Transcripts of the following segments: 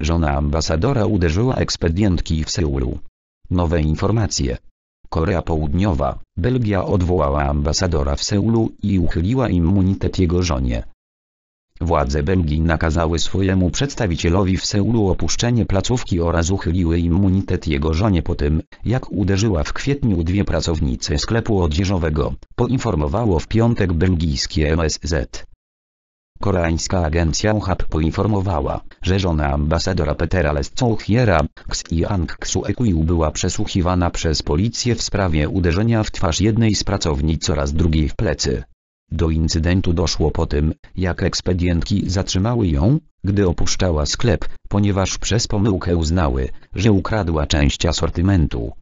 Żona ambasadora uderzyła ekspedientki w Seulu. Nowe informacje. Korea Południowa, Belgia odwołała ambasadora w Seulu i uchyliła immunitet jego żonie. Władze Belgii nakazały swojemu przedstawicielowi w Seulu opuszczenie placówki oraz uchyliły immunitet jego żonie po tym, jak uderzyła w kwietniu dwie pracownice sklepu odzieżowego, poinformowało w piątek belgijskie MSZ. Koreańska agencja UHAP poinformowała, że żona ambasadora Petera Lescouchiera, Xiang Xuekuiu była przesłuchiwana przez policję w sprawie uderzenia w twarz jednej z pracownic oraz drugiej w plecy. Do incydentu doszło po tym, jak ekspedientki zatrzymały ją, gdy opuszczała sklep, ponieważ przez pomyłkę uznały, że ukradła część asortymentu.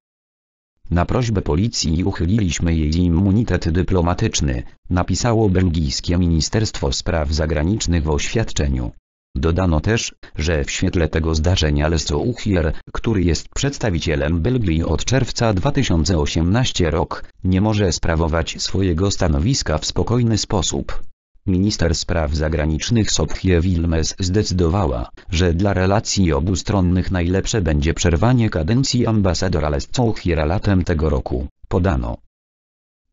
Na prośbę policji uchyliliśmy jej immunitet dyplomatyczny, napisało belgijskie Ministerstwo Spraw Zagranicznych w oświadczeniu. Dodano też, że w świetle tego zdarzenia Leso Uchier, który jest przedstawicielem Belgii od czerwca 2018 rok, nie może sprawować swojego stanowiska w spokojny sposób. Minister Spraw Zagranicznych Sofie Wilmes zdecydowała, że dla relacji obustronnych najlepsze będzie przerwanie kadencji ambasadora Lescouchiera latem tego roku, podano.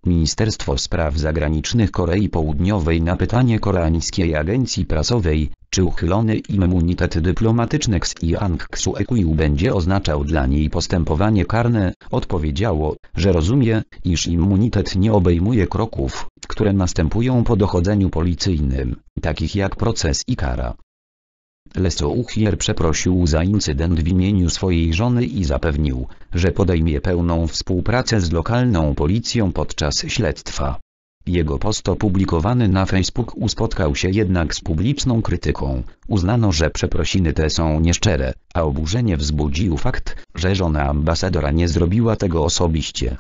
Ministerstwo Spraw Zagranicznych Korei Południowej na pytanie koreańskiej agencji prasowej, czy uchylony immunitet dyplomatyczny Xiang Xuekuiu będzie oznaczał dla niej postępowanie karne, odpowiedziało, że rozumie, iż immunitet nie obejmuje kroków, które następują po dochodzeniu policyjnym, takich jak proces i kara. Leso Uchier przeprosił za incydent w imieniu swojej żony i zapewnił, że podejmie pełną współpracę z lokalną policją podczas śledztwa. Jego post opublikowany na Facebooku spotkał się jednak z publiczną krytyką. Uznano, że przeprosiny te są nieszczere, a oburzenie wzbudził fakt, że żona ambasadora nie zrobiła tego osobiście.